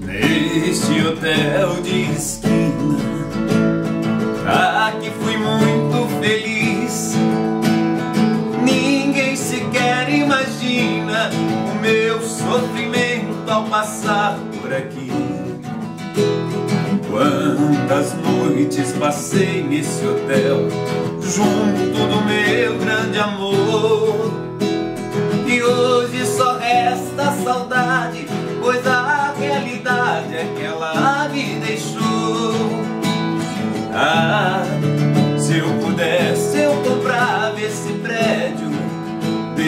Neste hotel de esquina Aqui fui muito feliz. Ninguém sequer imagina O meu sofrimento ao passar por aqui. Quantas noites passei nesse hotel Junto do meu grande amor. E hoje só resta saudade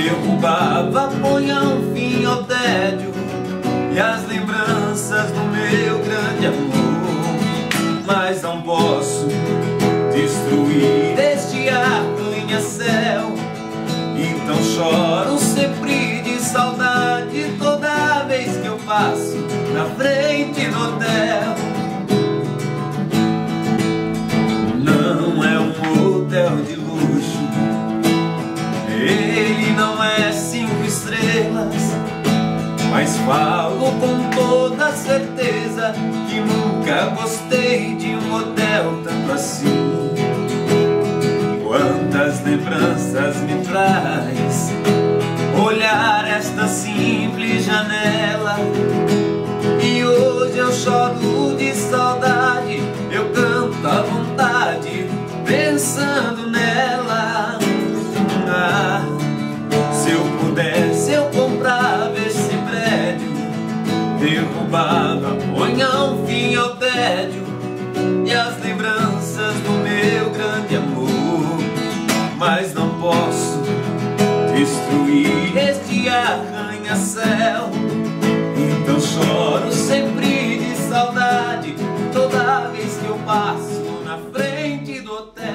Derrubava, ponha um fim ao tédio E as lembranças do meu grande amor mas não posso destruir este arranha-céu. Então choro sempre de saudade toda vez que eu passo na frente do hotel. Estrelas. Mas falo com toda certeza que nunca gostei de um hotel tanto assim. Quantas lembranças me traz olhar esta simples janela. E hoje eu choro de saudade, eu canto à vontade, pensando derrubava, ponha um fim ao tédio e as lembranças do meu grande amor. Mas não posso destruir este arranha-céu. Então choro sempre de saudade toda vez que eu passo na frente do hotel.